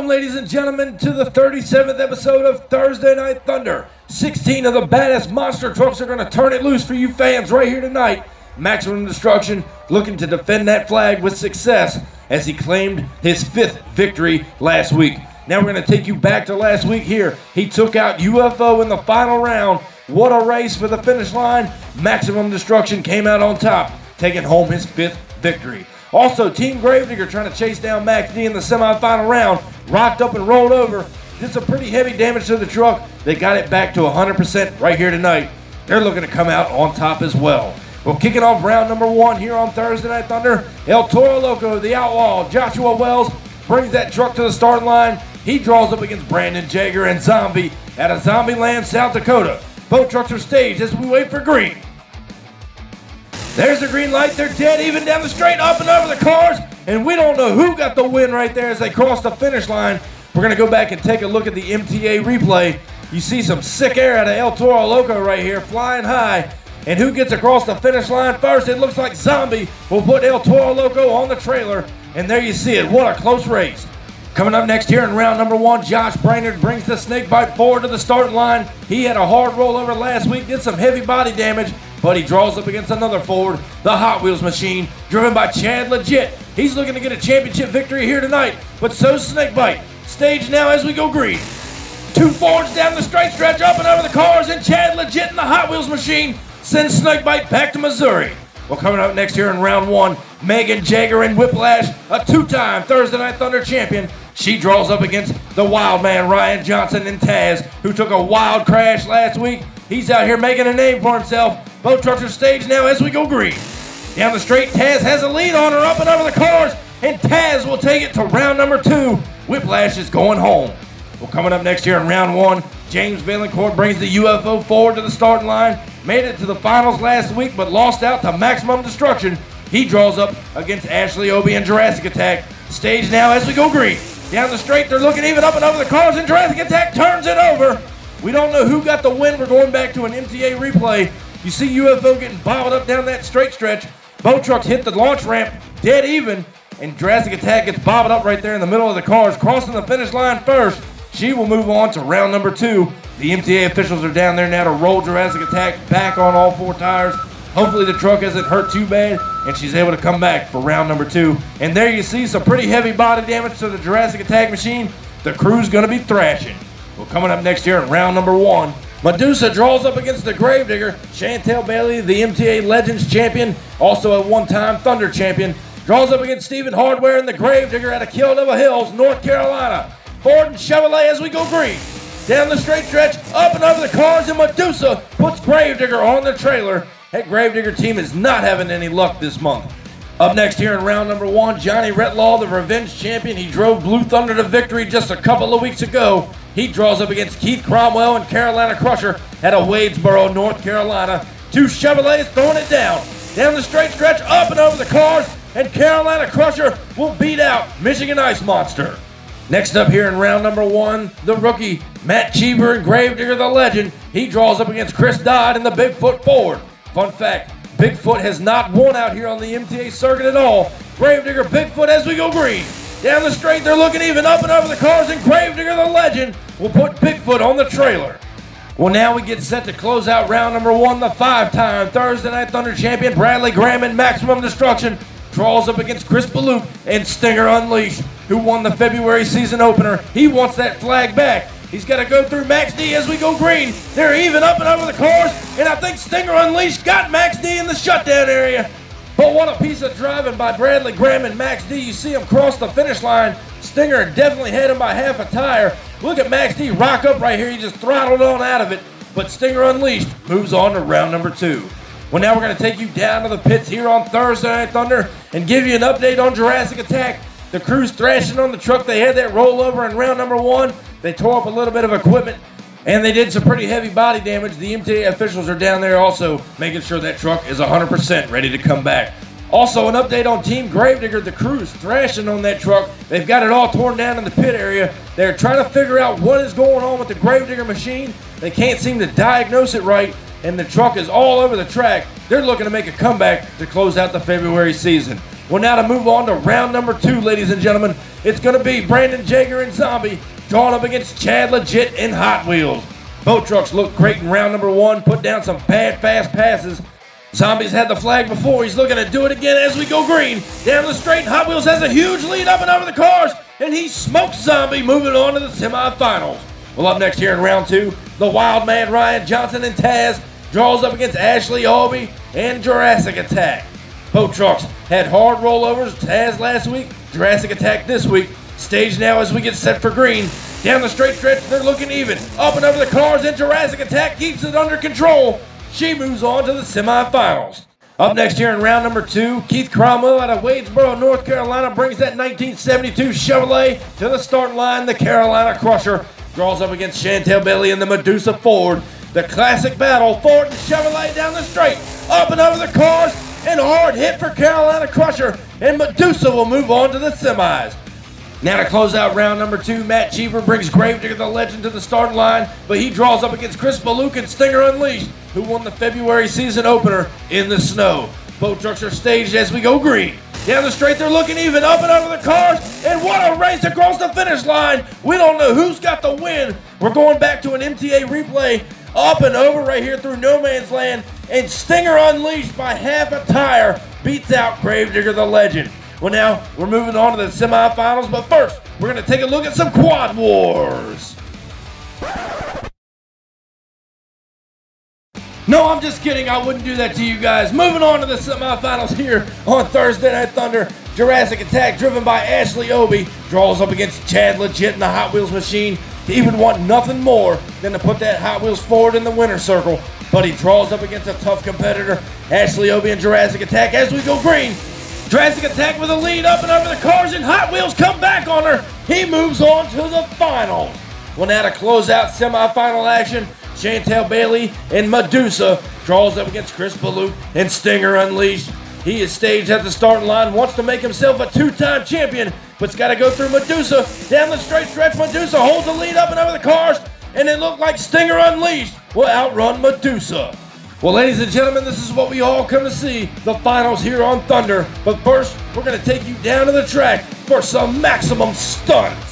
ladies and gentlemen, to the 37th episode of Thursday Night Thunder. 16 of the baddest monster trucks are going to turn it loose for you fans right here tonight. Maximum Destruction looking to defend that flag with success as he claimed his fifth victory last week. Now we're going to take you back to last week here. He took out UFO in the final round. What a race for the finish line. Maximum Destruction came out on top, taking home his fifth victory. Also, Team Gravedigger trying to chase down Max D in the semifinal round, rocked up and rolled over. Did some pretty heavy damage to the truck. They got it back to 100% right here tonight. They're looking to come out on top as well. Well, kicking off round number one here on Thursday Night Thunder, El Toro Loco, the outlaw, Joshua Wells, brings that truck to the starting line. He draws up against Brandon Jagger and Zombie out of Zombie Land, South Dakota. Both trucks are staged as we wait for green. There's the green light. They're dead even down the straight, up and over the cars. And we don't know who got the win right there as they cross the finish line. We're going to go back and take a look at the MTA replay. You see some sick air out of El Toro Loco right here, flying high. And who gets across the finish line first? It looks like Zombie will put El Toro Loco on the trailer. And there you see it. What a close race. Coming up next here in round number one, Josh Brainerd brings the snake bite forward to the starting line. He had a hard rollover last week, did some heavy body damage, but he draws up against another Ford, the Hot Wheels machine, driven by Chad Legit. He's looking to get a championship victory here tonight, but so's Snakebite. Stage now as we go green. Two Fords down the straight stretch, up and over the cars, and Chad Legit in the Hot Wheels machine sends Snakebite back to Missouri. Well, coming up next here in round one, Megan Jagger and Whiplash, a two-time Thursday Night Thunder champion. She draws up against the wild man Ryan Johnson and Taz, who took a wild crash last week. He's out here making a name for himself. Both trucks are staged now as we go green. Down the straight, Taz has a lead on her up and over the cars, and Taz will take it to round number two. Whiplash is going home. Well, coming up next year in round one, James Valancourt brings the UFO forward to the starting line. Made it to the finals last week, but lost out to Maximum Destruction. He draws up against Ashley Obi and Jurassic Attack. Stage now as we go green. Down the straight, they're looking even up and over the cars, and Jurassic Attack turns it over. We don't know who got the win. We're going back to an MTA replay. You see UFO getting bobbled up down that straight stretch. Boat trucks hit the launch ramp dead even, and Jurassic Attack gets bobbled up right there in the middle of the cars, crossing the finish line first. She will move on to round number two. The MTA officials are down there now to roll Jurassic Attack back on all four tires. Hopefully the truck isn't hurt too bad and she's able to come back for round number two. And there you see some pretty heavy body damage to the Jurassic Attack machine. The crew's going to be thrashing. Well, coming up next here in round number one, Medusa draws up against the Gravedigger. Chantel Bailey, the MTA Legends champion, also a one-time Thunder champion, draws up against Stephen Hardware and the Gravedigger out of Kill Hills, North Carolina. Ford and Chevrolet as we go green. Down the straight stretch, up and over the cars, and Medusa puts Gravedigger on the trailer. That Gravedigger team is not having any luck this month. Up next here in round number one, Johnny Retlaw, the Revenge Champion. He drove Blue Thunder to victory just a couple of weeks ago. He draws up against Keith Cromwell and Carolina Crusher at a Wadesboro, North Carolina. Two Chevrolets throwing it down. Down the straight stretch, up and over the cars, and Carolina Crusher will beat out Michigan Ice Monster. Next up here in round number one, the rookie, Matt Cheever and Gravedigger the legend. He draws up against Chris Dodd in the Bigfoot Ford. Fun fact, Bigfoot has not won out here on the MTA circuit at all. Gravedigger, Bigfoot as we go green. Down the straight, they're looking even up and over the cars, and Gravedigger the legend will put Bigfoot on the trailer. Well, now we get set to close out round number one. The five-time Thursday Night Thunder champion Bradley Graham in Maximum Destruction draws up against Chris Ballout and Stinger Unleashed who won the February season opener. He wants that flag back. He's got to go through Max D as we go green. They're even up and over the course, and I think Stinger Unleashed got Max D in the shutdown area. But what a piece of driving by Bradley Graham and Max D. You see him cross the finish line. Stinger definitely had him by half a tire. Look at Max D rock up right here. He just throttled on out of it. But Stinger Unleashed moves on to round number two. Well, now we're going to take you down to the pits here on Thursday Night Thunder and give you an update on Jurassic Attack the crew's thrashing on the truck. They had that rollover in round number one. They tore up a little bit of equipment, and they did some pretty heavy body damage. The MTA officials are down there also making sure that truck is 100% ready to come back. Also, an update on Team Gravedigger. The crew's thrashing on that truck. They've got it all torn down in the pit area. They're trying to figure out what is going on with the Gravedigger machine. They can't seem to diagnose it right, and the truck is all over the track. They're looking to make a comeback to close out the February season. Well, now to move on to round number two, ladies and gentlemen, it's going to be Brandon Jagger and Zombie drawn up against Chad Legit in Hot Wheels. Both trucks looked great in round number one, put down some bad fast passes. Zombies had the flag before. He's looking to do it again as we go green. Down the straight, Hot Wheels has a huge lead up and over the cars, and he smokes Zombie, moving on to the semifinals. Well, up next here in round two, the Wild Man Ryan Johnson and Taz draws up against Ashley Albee and Jurassic Attack. Both trucks had hard rollovers. Taz last week, Jurassic Attack this week. Stage now as we get set for green. Down the straight stretch, they're looking even. Up and over the cars, and Jurassic Attack keeps it under control. She moves on to the semifinals. Up next here in round number two, Keith Cromwell out of Wadesboro, North Carolina brings that 1972 Chevrolet to the start line. The Carolina Crusher draws up against Chantel Bailey and the Medusa Ford. The classic battle, Ford and Chevrolet down the straight, up and over the cars, and hard hit for Carolina Crusher, and Medusa will move on to the semis. Now to close out round number two, Matt Cheever brings Gravedigger the Legend to the start line, but he draws up against Chris Baluk and Stinger Unleashed, who won the February season opener in the snow. Both trucks are staged as we go green. Down the straight, they're looking even up and over the cars, and what a race across the finish line! We don't know who's got the win. We're going back to an MTA replay up and over right here through no man's land, and Stinger Unleashed by half a tire beats out Gravedigger the Legend. Well, now we're moving on to the semifinals, but first, we're going to take a look at some Quad Wars. No, I'm just kidding. I wouldn't do that to you guys. Moving on to the semifinals here on Thursday Night Thunder. Jurassic Attack, driven by Ashley Obi, draws up against Chad Legit in the Hot Wheels machine. He would want nothing more than to put that Hot Wheels forward in the winner's circle, but he draws up against a tough competitor, Ashley Obi and Jurassic Attack. As we go green, Jurassic Attack with a lead up and over the cars, and Hot Wheels come back on her. He moves on to the finals. Well, now to close out semifinal action, Chantel Bailey and Medusa draws up against Chris Baloo and Stinger Unleashed. He is staged at the starting line, wants to make himself a two-time champion, but's got to go through Medusa. Down the straight stretch, Medusa holds the lead up and over the cars, and it looked like Stinger Unleashed will outrun Medusa. Well, ladies and gentlemen, this is what we all come to see the finals here on Thunder. But first, we're going to take you down to the track for some maximum stunts.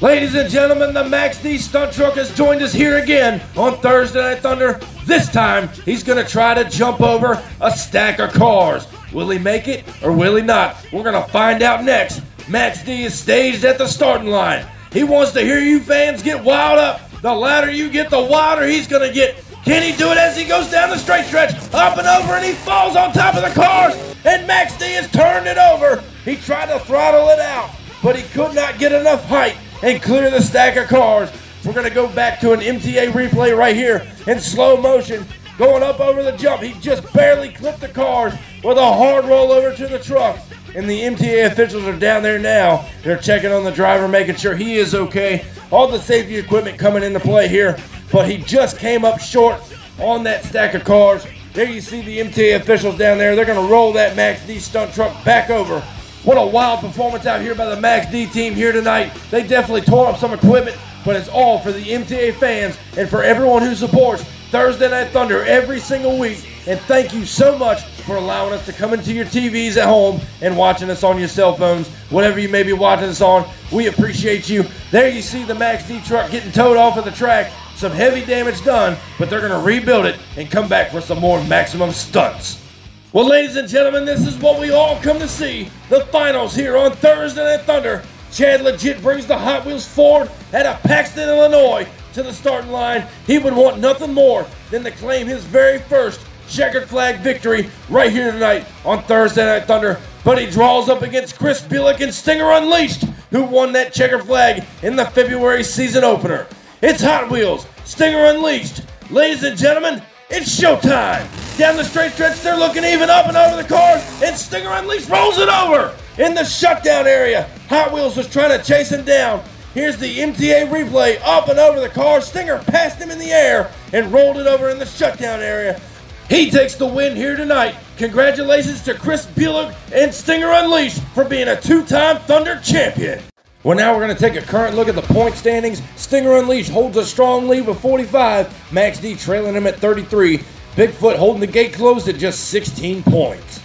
Ladies and gentlemen, the Max D stunt truck has joined us here again on Thursday Night Thunder. This time, he's going to try to jump over a stack of cars. Will he make it or will he not? We're going to find out next. Max D is staged at the starting line. He wants to hear you fans get wild up. The louder you get, the wilder he's going to get. Can he do it as he goes down the straight stretch, up and over, and he falls on top of the cars? And Max D has turned it over. He tried to throttle it out, but he could not get enough height and clear the stack of cars. We're going to go back to an MTA replay right here in slow motion. Going up over the jump. He just barely clipped the cars with a hard rollover to the truck. And the MTA officials are down there now. They're checking on the driver, making sure he is okay. All the safety equipment coming into play here. But he just came up short on that stack of cars. There you see the MTA officials down there. They're going to roll that Max D stunt truck back over what a wild performance out here by the Max D team here tonight. They definitely tore up some equipment, but it's all for the MTA fans and for everyone who supports Thursday Night Thunder every single week. And thank you so much for allowing us to come into your TVs at home and watching us on your cell phones, whatever you may be watching us on. We appreciate you. There you see the Max D truck getting towed off of the track. Some heavy damage done, but they're going to rebuild it and come back for some more maximum stunts. Well, ladies and gentlemen, this is what we all come to see. The finals here on Thursday Night Thunder. Chad Legit brings the Hot Wheels Ford out of Paxton, Illinois to the starting line. He would want nothing more than to claim his very first checkered flag victory right here tonight on Thursday Night Thunder. But he draws up against Chris Bielek and Stinger Unleashed, who won that checkered flag in the February season opener. It's Hot Wheels, Stinger Unleashed. Ladies and gentlemen, it's showtime. Down the straight stretch, they're looking even up and over the cars, and Stinger Unleashed rolls it over in the shutdown area. Hot Wheels was trying to chase him down. Here's the MTA replay up and over the car. Stinger passed him in the air and rolled it over in the shutdown area. He takes the win here tonight. Congratulations to Chris Bueller and Stinger Unleashed for being a two time Thunder champion. Well, now we're going to take a current look at the point standings. Stinger Unleashed holds a strong lead with 45, Max D trailing him at 33, Bigfoot holding the gate closed at just 16 points.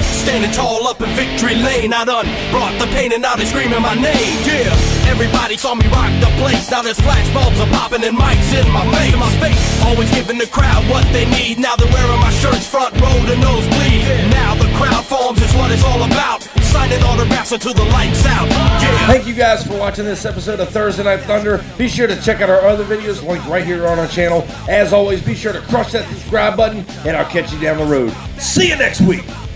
Standing tall up in victory lane, I done brought the pain and now they screaming my name. Yeah, everybody saw me rock the place. Now there's flashbulbs are popping and mics in my face. my face. Always giving the crowd what they need. Now they're wearing my shirts front autographs until the lights out. Yeah. Thank you guys for watching this episode of Thursday Night Thunder. Be sure to check out our other videos linked right here on our channel. As always, be sure to crush that subscribe button, and I'll catch you down the road. See you next week.